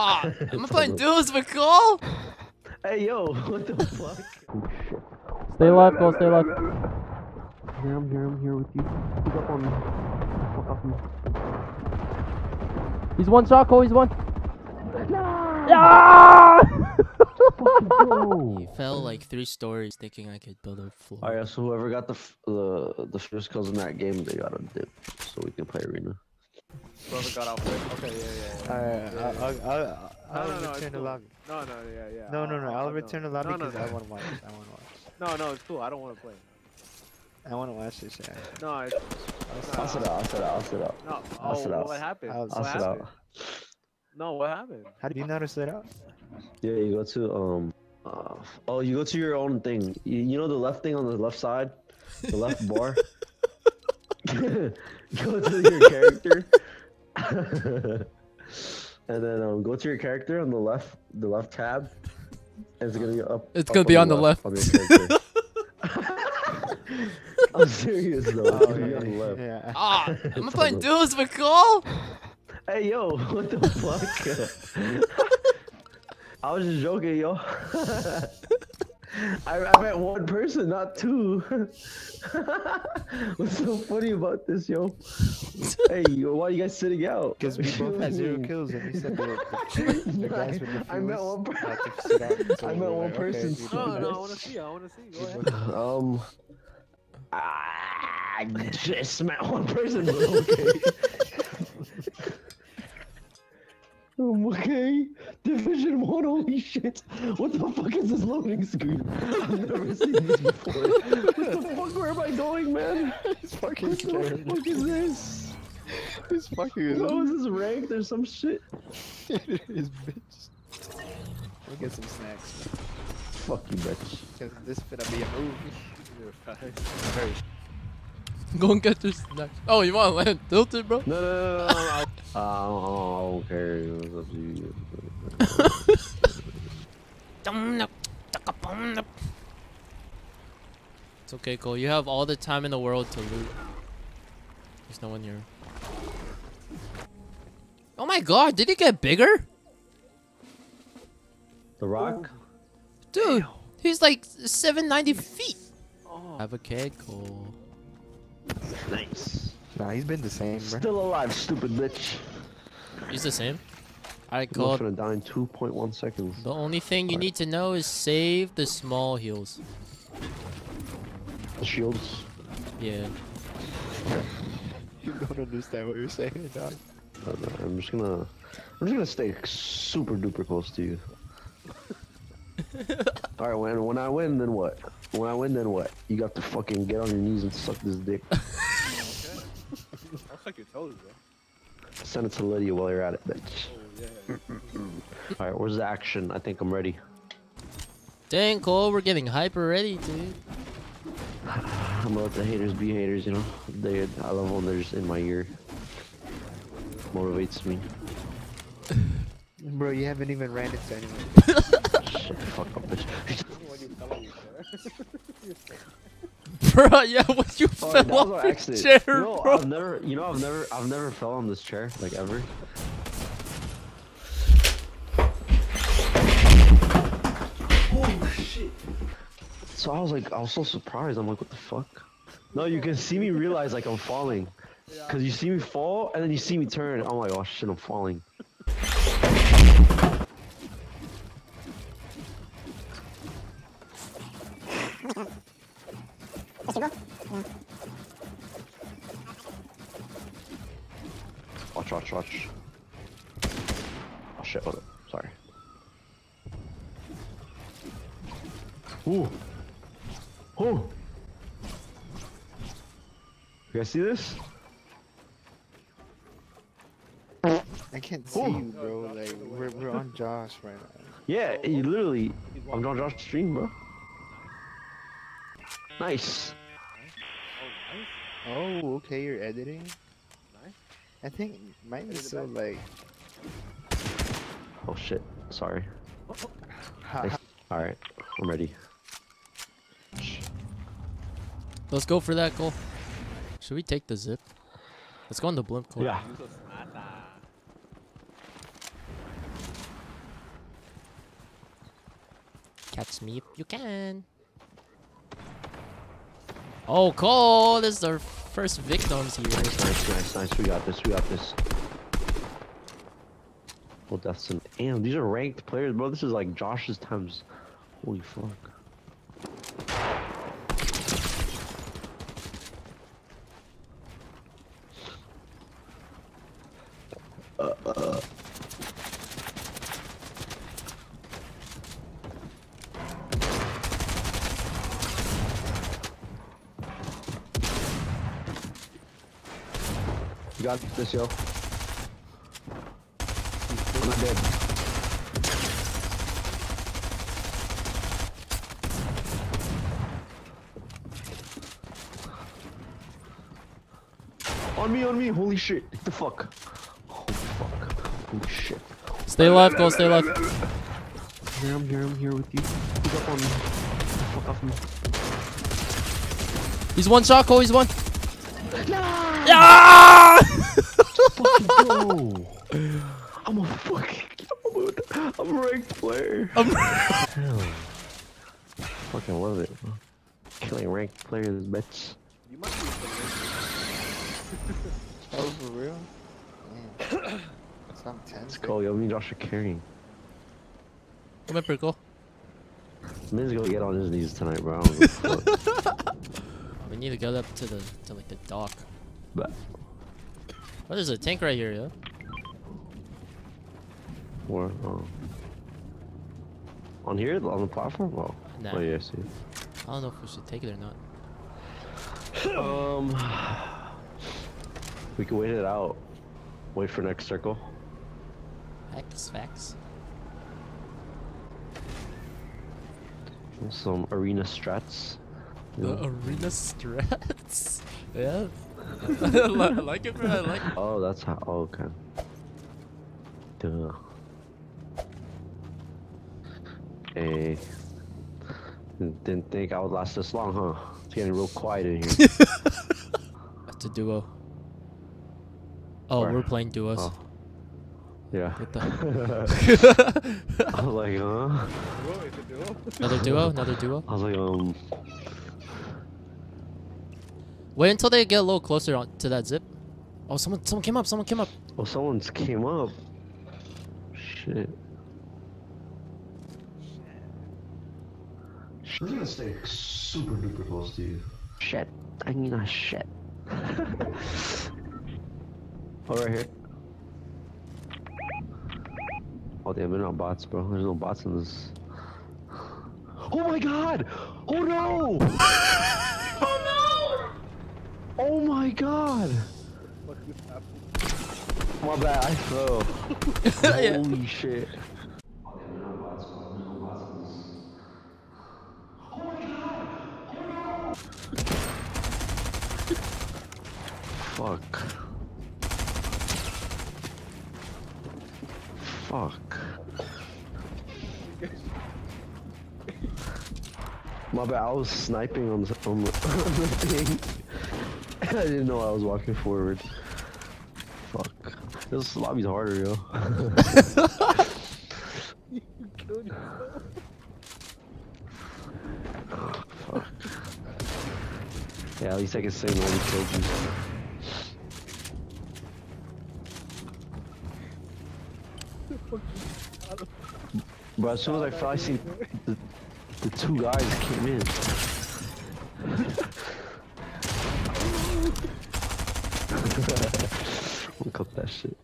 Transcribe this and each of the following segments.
Ah, I'm playing duels with Cole. Hey yo, what the fuck? Oh shit. Stay alive, Cole. Stay alive. Here, I'm here, I'm here with you. Pick up on me. Fuck off me. He's one shot, Cole. He's one. No. Yeah! He fell like three stories thinking I could build a floor. Alright, so whoever got the f- the the first kills in that game, they got a dip, so we can play arena. Whoever got out first. Okay, yeah, yeah. yeah. Alright, Yeah, I'll. I'll, I'll, I'll No, no, no, it's return the cool. lobby. No, no, yeah, yeah. No, no, no. I'll fuck return the lobby No, no, because no. I want to watch. I want to watch. No, no, it's cool. I don't want to play. I want to watch this shit. No, it's, I'll sit out, I'll sit out, I'll sit out. no. I'll Oh, sit out. what happened? I'll- what I'll sit out. No, what happened? How do you know to sit out? Yeah, you go to um. Uh, oh, you go to your own thing. You, you know the left thing on the left side, the left bar. go to your character, and then um, go to your character on the left, the left tab. And it's gonna be up. It's up gonna be on the left. on. I'm serious though. It's gonna be on the left. Yeah. Ah, I'm playing duels with Cole. Hey yo, what the fuck? I was just joking, yo. I, I met one person, not two. What's so funny about this, yo? hey, yo, why you guys sitting out? Because we both had zero kills and we said the, the, the guys with the I met fewest one per- had to sit out. So I met one like, person. we No, do no, I want to see. I want to see. Go ahead. Um, I just met one person, but okay. Um, okay. Division one, holy shit. What the fuck is this loading screen? I've never seen this before. What the fuck, where am I going, man? He's fucking What the fuck is this? He's fucking Oh, is this ranked or some shit? his bitch. We'll get some snacks. Fuck you, bitch. Because this finna be a movie. Very Go and get your snacks. Oh, you want to land tilted, bro? No, no, no, no, no. I, I don't care. It's up to you. It's okay, Cole. You have all the time in the world to loot. There's no one here. Oh my god, did it get bigger? The Rock? Dude, he's like 790 feet. Oh, Have a keg, Cole. Nice. Nah, he's been the same, bro. Still alive, stupid bitch. He's the same. Alright, Cole. Cole. gonna die in 2.1 seconds. The only thing you need to know is save the small heals. The shields. Yeah. You don't understand what you're saying, dog. I don't know, I'm just gonna. I'm just gonna stay super duper close to you. All right, when when I win, then what? When I win, then what? You got to fucking get on your knees and suck this dick. okay. I'll suck your toes, bro. Send it to Lydia while you're at it, bitch. Yeah. All right, where's the action? I think I'm ready. Dang, Cole, we're getting hyper ready, dude. I'm gonna let the haters be haters, you know. They, I love when they're just in my ear. Motivates me. Bro, you haven't even ran into anyone. Shut the fuck up, bitch. When you fell on your chair. Bro, yeah, what you Oh, fell off an your accident. chair, you know, bro. I've never, you know, I've never, I've never fell on this chair like ever. Shit! So I was like, I was so surprised. I'm like, what the fuck? No, you can see me realize like I'm falling, cause you see me fall and then you see me turn. I'm like, oh shit, I'm falling. Watch, watch, watch. Oh shit, hold up. Sorry. Ooh. Ooh. You guys see this? I can't see Oh. you, bro. Like, we're, we're on Josh right now. Yeah, you literally. I'm on Josh's stream, bro. Nice. Oh, nice. Oh, okay, you're editing? Nice. I think mine is so like. Oh shit. Sorry. All right, I'm ready. Let's go for that goal. Should we take the zip? Let's go on the blimp. Yeah. Catch me if you can. Oh, Cole! This is our first victims here. Nice, nice, nice, nice. We got this. We got this. Oh, well, Dustin, damn, these are ranked players, bro. This is like Josh's times. Holy fuck. You got this, yo. I'm not dead. On me, on me. Holy shit. What the fuck? Holy fuck. Holy shit. Stay alive, Cole. Stay alive. Here, I'm here, I'm here with you. Pick up on me. Fuck off me. He's one shot, Cole. He's one. Yeah! Bro. I'm a fucking. I'm a ranked player. I'm- Hell. Fucking love it. Killing ranked players, bitch. You must be familiar. Oh, for real? Damn. That's not 10. Let's go, yo. Me and Josh are carrying. Come here, Prickle. Min's gonna get on his knees tonight, bro. We need to get up to the to like the dock. But Oh, there's a tank right here, yo. where? Oh. On here, on the platform. Oh, Nah. oh yeah, I see. I don't know if we should take it or not. Um, we can wait it out. Wait for next circle. Facts, facts. Some arena strats. You know? arena strats. yeah. I like it, bro. I like it. Oh, that's how. Oh, okay. Duh. Hey. Didn't think I would last this long, huh? It's getting real quiet in here. That's a duo. Oh, Where? we're playing duos. Oh. yeah. What the? I was like, huh? Duo, it's a duo. Another duo? Another duo? I was like, um, Wait until they get a little closer on, to that zip. Oh, someone, someone came up. Someone came up. Oh, someone's came up. Shit. We're gonna stay super duper close to you. Shit. I mean, a shit. oh, right here. Oh, damn, they're not bots, bro. There's no bots in this. Oh my god! Oh no! oh! My god! My bad, I fell. Holy shit. Fuck. Fuck. My bad, I was sniping on the, on the, on the thing. I didn't know I was walking forward. Fuck. This lobby's harder, yo. You killed yourself. Fuck. Yeah, at least I can say no one killed you. Bro, as soon as I fell, I seen the, the two guys came in. Look up that shit.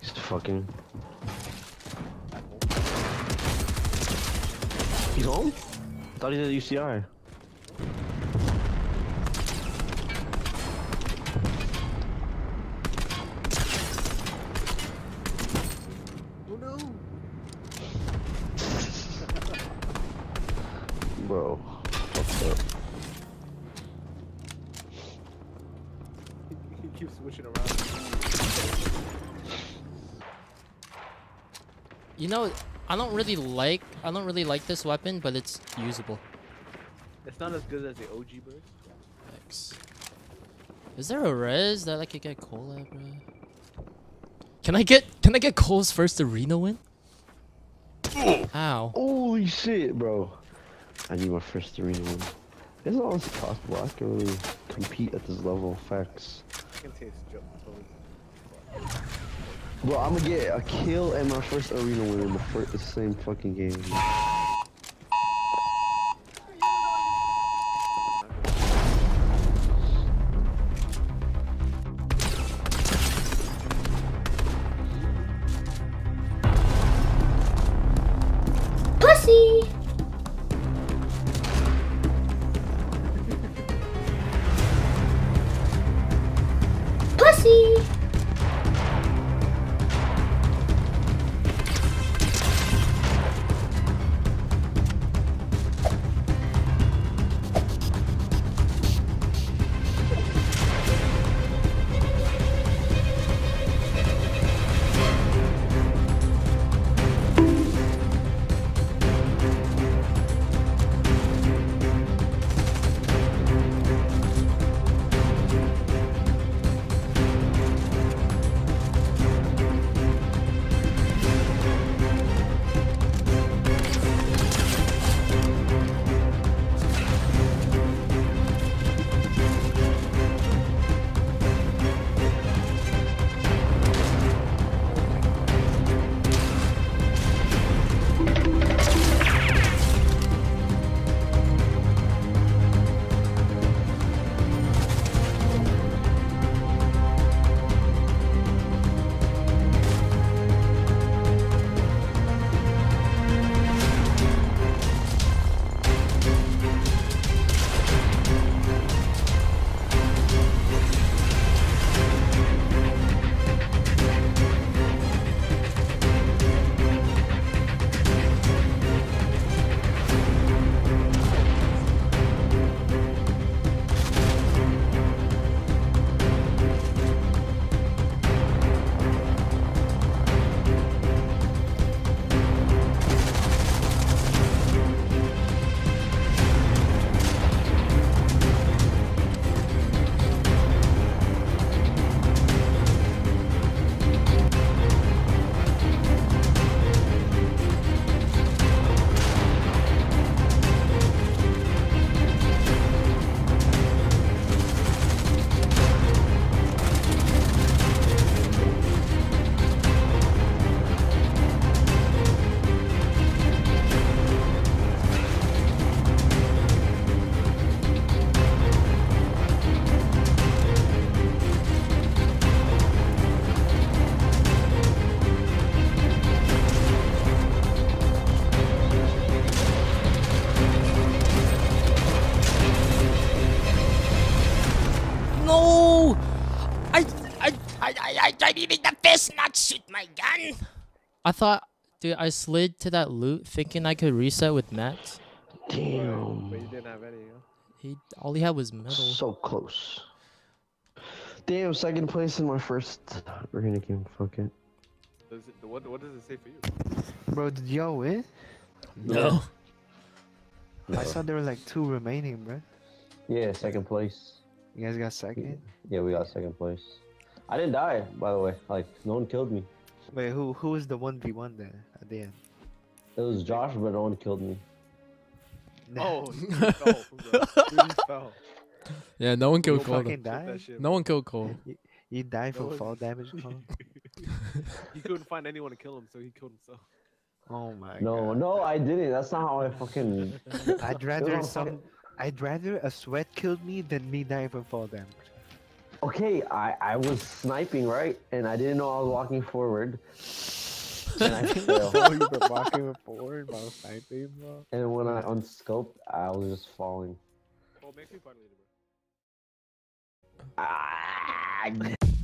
He's fucking. He's home? Thought he did UCI. Oh no! Bro, what's up? He keeps switching around. You know, I don't really like. I don't really like this weapon, but it's usable. It's not as good as the OG burst. Thanks. Is there a res that I could get Cole at, bro? Can I get can I get Cole's first arena win? Ow. Holy shit, bro. I need my first arena win. It's not honestly possible. I can really compete at this level. Facts. Bro, I'm gonna get a kill and my first arena win in the, fir- the same fucking game. Pussy! My gun. I thought dude I slid to that loot thinking I could reset with Matt. Damn. But you didn't have any. Huh? He all he had was metal. So close. Damn, second place in my first arena game. Fuck it. Does it, what, what does it say for you? Bro, did y'all win? No. I saw there were like two remaining, bro. Yeah, second place. You guys got second? Yeah, we got second place. I didn't die, by the way. Like, no one killed me. Wait, who who was the one v one there at the end? It was Josh, but no one killed me. Oh, you fell. you fell. Yeah, no one you killed Cole. fucking Flip died. that shit, No one killed Cole. You died from was- fall damage, Cole? he couldn't find anyone to kill him, so he killed himself. Oh my No, god. no, I didn't. That's not how I fucking. I'd rather some. fucking- I'd rather a sweat killed me than me dying from fall damage. Okay, I I was sniping right, and I didn't know I was walking forward. And I fell. oh, you were walking forward while sniping, bro. And when I unscoped, I was just falling. Oh, make me part leader, bro. Ah,